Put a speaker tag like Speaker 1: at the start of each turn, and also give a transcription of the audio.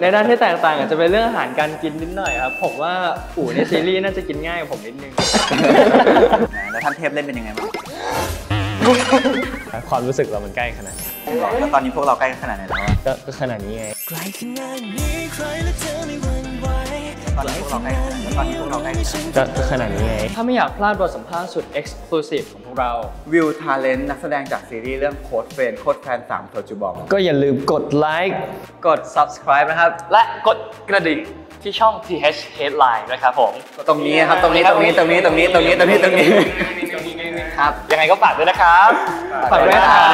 Speaker 1: ในด้านที่แตกต่างอาจจะเป็นเรื่องอาหารการกินนิดหน่อยครับ ผมว่าอู๋ในซีรีส์น่าจะกินง่ายกว่าผมนิดนึง
Speaker 2: แล้วท่านเทพเล่นเป็นยังไงบ้าง
Speaker 3: ความรู้สึกเรามันใกล้ขนาดนี้
Speaker 2: แล้วตอนนี้พวกเราใกล้ขนาดไหนแล้วอะ
Speaker 3: ก็ก็ขนาดนี้ไง
Speaker 4: ไกลขนาดนี้ใคร
Speaker 2: ตอนนี้พวกเราใกล้แล้วตอนนี้พวกเราใกล้ขนาดไหน
Speaker 3: ก็ก็ขนาดนี้ไง
Speaker 1: ถ้าไม่อยากพลาดบทสัมภาษณ์สุด Exclusive ของพวกเรา
Speaker 2: วิวทาเลนต์นักแสดงจากซีรีส์เรื่องโค้ดเฟรนโค้ดแฟนสามโทจูบอง
Speaker 3: ก็อย่าลืมกดไลค์
Speaker 1: กด subscribe นะครับ
Speaker 5: และกดกระดิ่งที่ช่อง TH Headline นะครับผม
Speaker 2: ตรงนี้ครับ ตรงนี้ ตรงนี้ ตรงนี้ ตรงนี้ ตรงนี้ ตรงนี้ ตรงนี้
Speaker 5: ครับ ยังไงก็ฝากด้วยนะครับ
Speaker 1: ฝากด้วยนะครับ
Speaker 2: ขอบคุณครับ